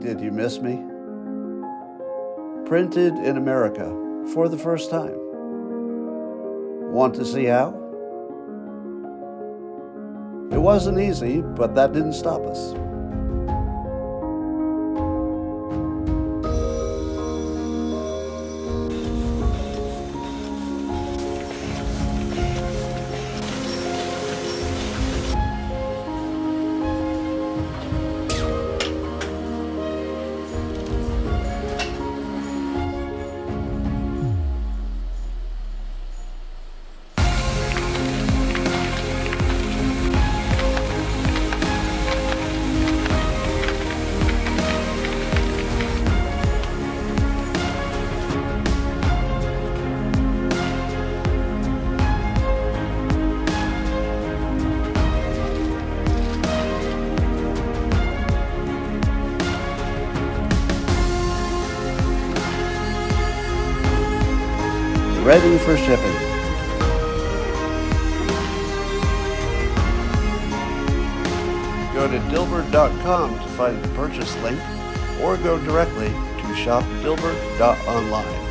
Did You Miss Me? Printed in America for the first time. Want to see how? It wasn't easy, but that didn't stop us. Ready for shipping. Go to dilbert.com to find the purchase link or go directly to shopdilbert.online.